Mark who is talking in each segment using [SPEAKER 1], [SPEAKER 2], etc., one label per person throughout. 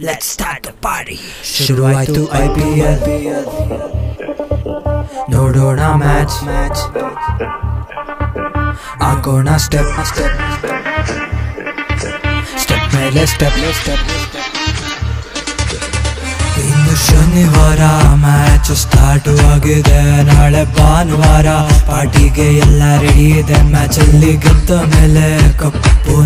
[SPEAKER 1] Let's start the party शुरुआत तो IPL ढोडो ना मैच मैच आँखों ना स्टेप स्टेप स्टेप मेले स्टेप स्टेप ಇಂದು ಶನಿವಾರ ಮ್ಯಾಚ್ ಸ್ಟಾರ್ಟ್ ಆಗಿದೆ ನಾಳೆ ಭಾನುವಾರ ಪಾರ್ಟಿಗೆ ಎಲ್ಲ ರೆಡಿ ಇದೆ ಮ್ಯಾಚ್ ಅಲ್ಲಿ ಗೆದ್ದ ಮೇಲೆ ಕಪ್ಪು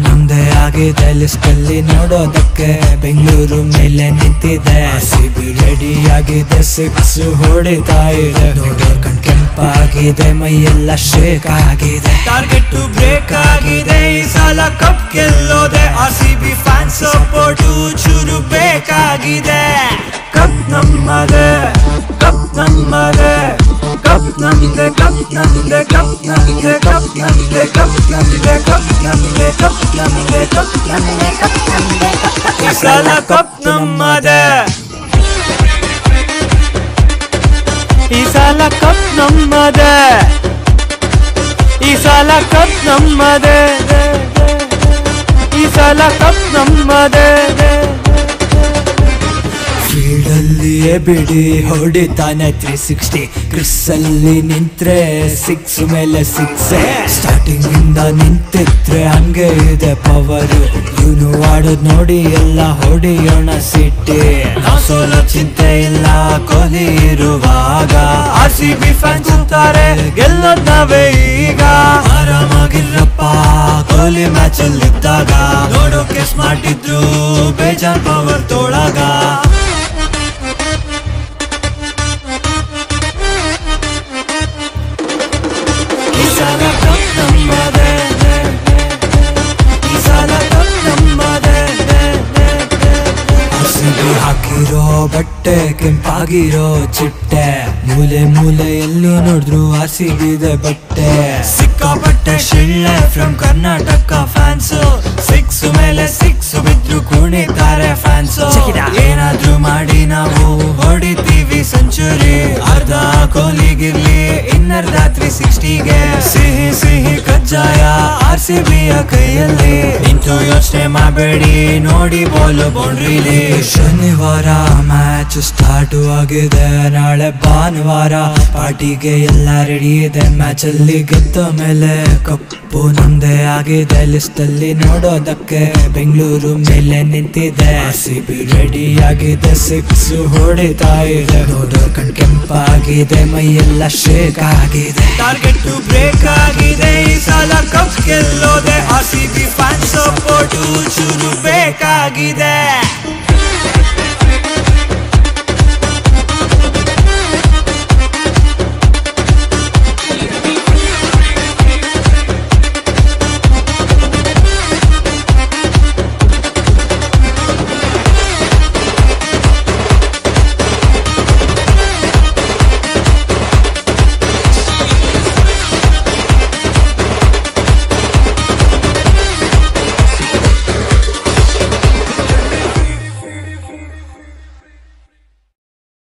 [SPEAKER 1] ನಮ್ದೇ ಸ್ಕಲ್ಲಿ ನೋಡೋದಕ್ಕೆ ಬೆಂಗಳೂರು ಮೇಲೆ ನಿಂತಿದೆ. ಸಿಬಿ ರೆಡಿ ಆಗಿದೆ ಸಿಕ್ಸ್ ಹೊಡಿತಾ ಇದೆ. ನೋಡೋರ್ ಕಣ್ ಕೆಂಪಾಗಿದೆ ಮೈ ಎಲ್ಲ ಶೇಕ್ ಆಗಿದೆ. ಟಾರ್ಗೆಟ್ ಬ್ರೇಕ್ ಆಗಿದೆ ಈ ಸಲ cup ಗೆಲ್ಲೋದೆ. R C B fans support ಚೂರು ಬೇಕಾಗಿದೆ. ಕಪ್ ನಮ್ಮದೇ ಕಪ್ ನಮ್ಮದೆ. İsala kaptım made İsala kap nammade İsala kap nammade İsala kap nammade ಫೀಲ್ಡಲ್ಲಿಯೇ ಬಿಡಿ, ಹೊಡಿತಾನೆ ತ್ರೀ ಸಿಕ್ಸ್ಟಿ ಕ್ರಿಸ್ಸಲ್ಲಿ ನಿಂತ್ರೆ ಸಿಕ್ಸ್ ಮೇಲೆ ಸಿಕ್ಸ್ ಸ್ಟಾರ್ಟಿಂಗ್ ಇಂದ ನಿಂತಿದ್ರೆ ಹಂಗೆ ಇದೆ ಪವರ್ ಇವನು ಆಡೋದ್ ನೋಡಿ ಎಲ್ಲ ಹೊಡಿಯೋಣ ಸಿಟ್ಟಿ ನಾವು ಸೋಲೋ ಚಿಂತೆ ಇಲ್ಲ, ಕೊಹ್ಲಿ ಇರುವಾಗ. ಆರ್ ಸಿ ಬಿ ಫ್ಯಾನ್ಸ್ ಅಂತಾರೆ ಈಗ. ಆರಾಮಾಗಿರಪ್ಪ, ಕೊಹ್ಲಿ ಮ್ಯಾಚ್ ಅಲ್ಲಿದ್ದಾಗ. ನೋಡೋಕೆ ಸ್ಮಾರ್ಟ್ ಇದ್ರು. ನಮ್ಮದೇ ಈ ಹಾಕಿರೋ ಬಟ್ಟೆ, ಕೆಂಪಾಗಿರೋ ಚಿಟ್ಟೆ. ಮೂಲೆ ಮೂಲೆಯಲ್ಲಿ ನೋಡಿದ್ರು ಹಸಿಗಿದೆ ಬಟ್ಟೆ. ಸಿಕ್ಕಾಪಟ್ಟೆ ಶಿಳ್ಳೆ ಫ್ರಮ್ ಕರ್ನಾಟಕ ಫ್ಯಾನ್ಸ್ ಸಿಕ್ಸ್ ಮೇಲೆ ಸಿಕ್ಸ್ ಕೊಲಿಗಿರ್ಲಿ ಇನ್ನರ್ದ ತ್ರೀ ಸಿಕ್ಸ್ಟಿಗೆ ಸಿಹಿ ಸಿಹಿ ಕಜ್ಜಾಯ ಆರ್ಸಿ ಬಿಯ ಕೈಯಲ್ಲಿ ನಿಂತು ಯೋಚನೆ ಮಾಡಬೇಡಿ. ನೋಡಿ ಬಾಲ್ ಬೌಂಡ್ರಿಲಿ ಶನಿವಾರ ಮ್ಯಾಚ್ ಸ್ಟಾರ್ಟ್ ಆಗಿದೆ. ನಾಳೆ ಭಾನುವಾರ ಪಾರ್ಟಿಗೆ ಎಲ್ಲ ರೆಡಿ ಇದೆ. ಮ್ಯಾಚ್ ಅಲ್ಲಿ ಗೆದ್ದ ಮೇಲೆ ಕಪ್ಪು ನಮ್ದೇ ಆಗಿದೆ. ಲಿಸ್ಟ್ ಅಲ್ಲಿ ನೋಡೋದಕ್ಕೆ ಬೆಂಗಳೂರು ಮೇಲೆ ನಿಂತಿದೆ. ಸಿ ಬಿ ರೆಡಿ ಆಗಿದೆ. ಸಿಕ್ಸ್ ಹೊಡಿತಾ ಇದೆ. ನೋಡೋ ಕಣ್ ಕೆಂಪಾಗಿದೆ. ಮೈ ಎಲ್ಲ ಶೇಕ್ ಆಗಿದೆ. ಟಾರ್ಗೆಟ್ ಬ್ರೇಕ್ ಆಗಿದೆ. ಈ ಸಲ cup ಗೆಲ್ಲೋದೆ R C B fans support ಶುರು ಬೇಕಾಗಿದೆ.